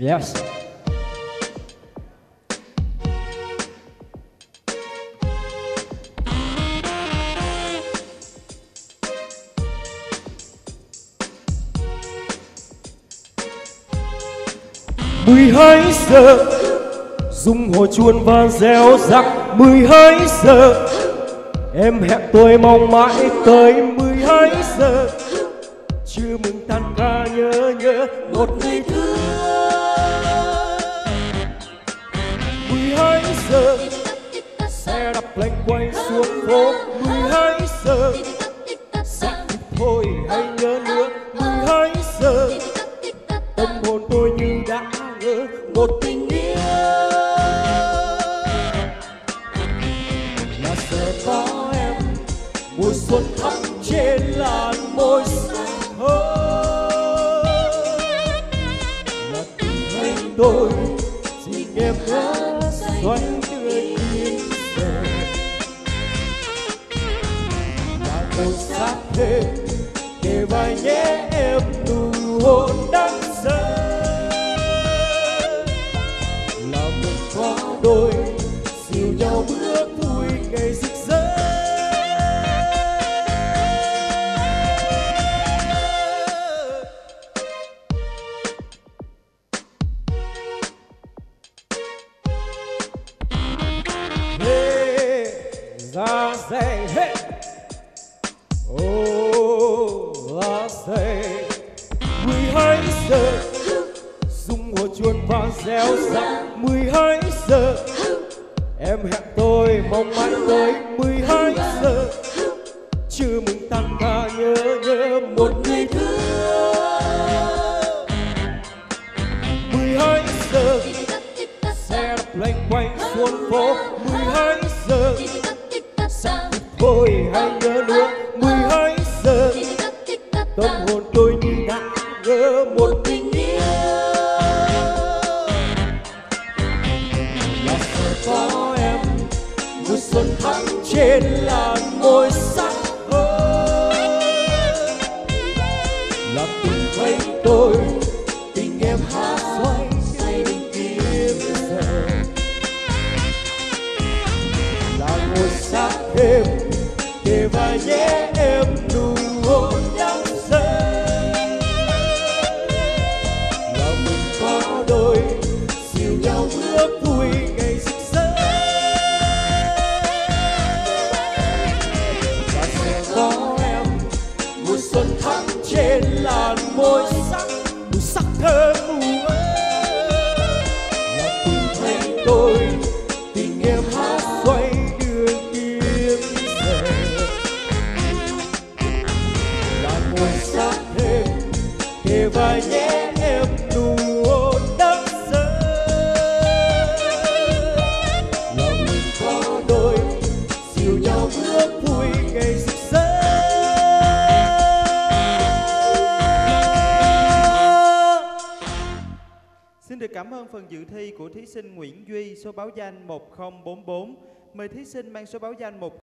Yes. mười hai giờ, dùng hồ chuông và reo rắc mười hai giờ, em hẹn tôi mong mãi tới. Mười hai giờ, chưa mừng tan ca nhớ nhớ. Một ngày thương lanh quay xuống phố mười hai giờ. Sẽ thôi hay nhớ nữa, mười hai giờ. Tâm hồn tôi như đã ngỡ một tình yêu. Là giờ có em, mùa xuân thắm trên làn môi xanh sát thêm để vai nhé em nụ hôn đắng say là một có đôi dìu nhau bước vui ngày rực rỡ Hey, ra dày, hey. Oh, hồ chuông và reo rắc mười hai giờ. Em hẹn tôi, mong mãi tới mười hai giờ. Chưa mừng tan ca nhớ nhớ một người thương. mười hai giờ. Xe đạp lanh quanh xuống phố, mười hai giờ. Sẽ thôi hay nhớ nữa mười hai giờ. Tâm hồn tôi như đã nhớ một tình yêu. Xuân thắm trên làn môi sắc ơi là tình anh tôi, tình em hát xoay say đình kiếm giờ. Là ngôi sắc thêm để vai nhé em nụ xuân thắm trên làn môi sắc mùi sắc thơm mùa là tình anh tôi tình em hát xoay đường kiếm về, làn môi sắc thêm kề vai nhé. Xin được cảm ơn phần dự thi của thí sinh Nguyễn Duy, số báo danh 1044. Mời thí sinh mang số báo danh 1